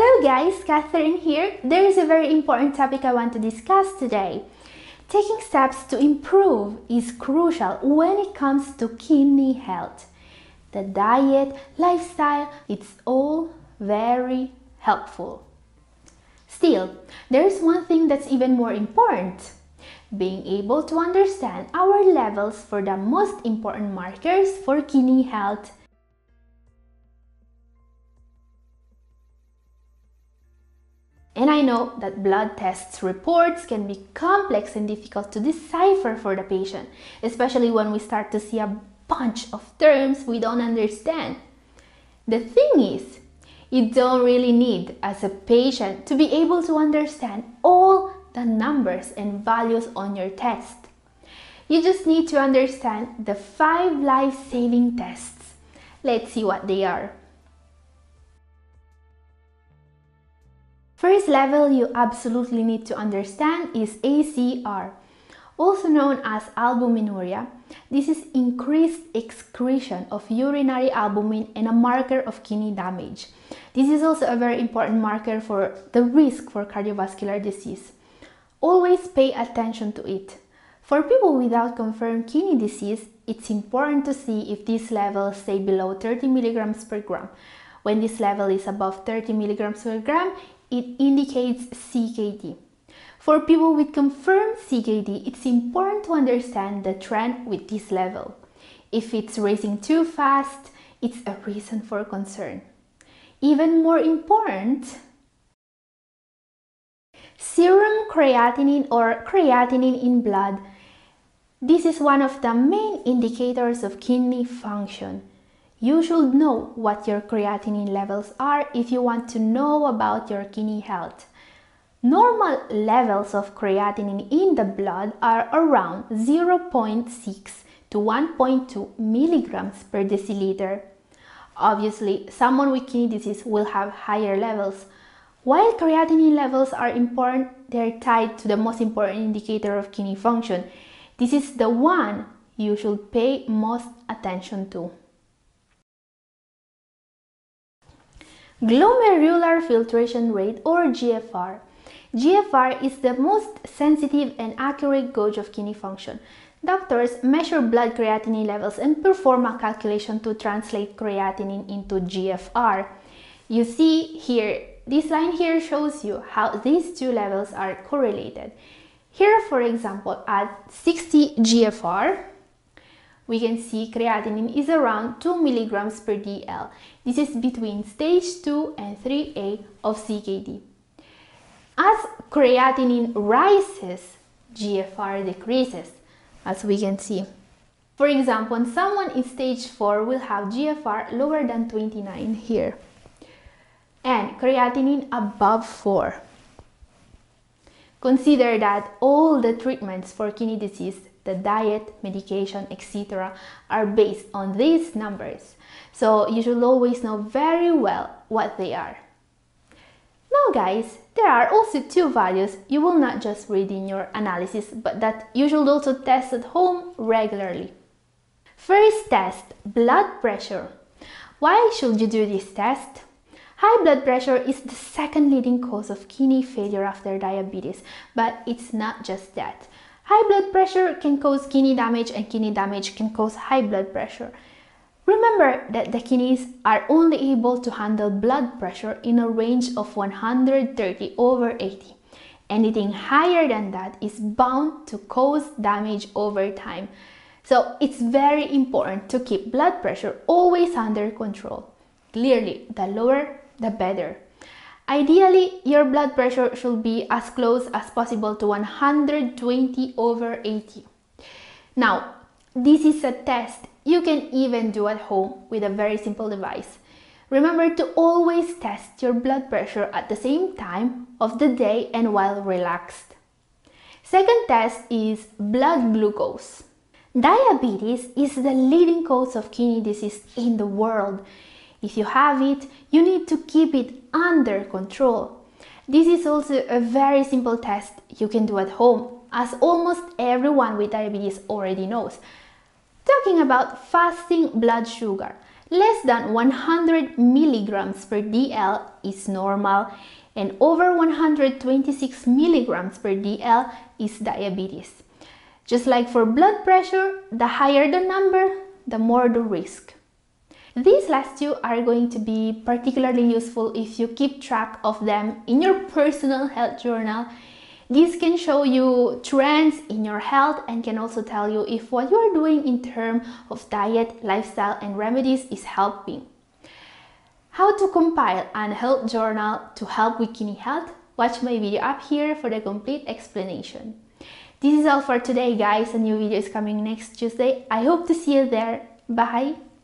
Hello guys, Katherine here. There is a very important topic I want to discuss today. Taking steps to improve is crucial when it comes to kidney health. The diet, lifestyle, it's all very helpful. Still, there is one thing that's even more important. Being able to understand our levels for the most important markers for kidney health And I know that blood tests reports can be complex and difficult to decipher for the patient, especially when we start to see a bunch of terms we don't understand. The thing is, you don't really need, as a patient, to be able to understand all the numbers and values on your test. You just need to understand the five life-saving tests. Let's see what they are. First level you absolutely need to understand is ACR, also known as albuminuria. This is increased excretion of urinary albumin and a marker of kidney damage. This is also a very important marker for the risk for cardiovascular disease. Always pay attention to it. For people without confirmed kidney disease, it's important to see if these levels stay below 30 milligrams per gram. When this level is above 30 milligrams per gram, it indicates CKD. For people with confirmed CKD, it's important to understand the trend with this level. If it's raising too fast, it's a reason for concern. Even more important, serum creatinine or creatinine in blood. This is one of the main indicators of kidney function. You should know what your creatinine levels are if you want to know about your kidney health. Normal levels of creatinine in the blood are around 0.6 to 1.2 milligrams per deciliter. Obviously, someone with kidney disease will have higher levels. While creatinine levels are important, they're tied to the most important indicator of kidney function. This is the one you should pay most attention to. Glomerular filtration rate or GFR. GFR is the most sensitive and accurate gauge of kidney function. Doctors measure blood creatinine levels and perform a calculation to translate creatinine into GFR. You see here, this line here shows you how these two levels are correlated. Here, for example, at 60 GFR, we can see creatinine is around 2 milligrams per dl. This is between stage 2 and 3A of CKD. As creatinine rises, GFR decreases, as we can see. For example, someone in stage 4 will have GFR lower than 29 here and creatinine above 4. Consider that all the treatments for kidney disease the diet, medication, etc. are based on these numbers. So you should always know very well what they are. Now guys, there are also two values you will not just read in your analysis, but that you should also test at home regularly. First test, blood pressure. Why should you do this test? High blood pressure is the second leading cause of kidney failure after diabetes, but it's not just that. High blood pressure can cause kidney damage and kidney damage can cause high blood pressure. Remember that the kidneys are only able to handle blood pressure in a range of 130 over 80. Anything higher than that is bound to cause damage over time. So it's very important to keep blood pressure always under control. Clearly, the lower, the better. Ideally, your blood pressure should be as close as possible to 120 over 80. Now, this is a test you can even do at home with a very simple device. Remember to always test your blood pressure at the same time of the day and while relaxed. Second test is blood glucose. Diabetes is the leading cause of kidney disease in the world if you have it, you need to keep it under control. This is also a very simple test you can do at home, as almost everyone with diabetes already knows. Talking about fasting blood sugar, Less than 100 milligrams per dl is normal and over 126 milligrams per dl is diabetes. Just like for blood pressure, the higher the number, the more the risk. These last two are going to be particularly useful if you keep track of them in your personal health journal this can show you trends in your health and can also tell you if what you are doing in terms of diet, lifestyle and remedies is helping. How to compile an health journal to help with kidney health? Watch my video up here for the complete explanation. This is all for today guys, a new video is coming next Tuesday. I hope to see you there. Bye!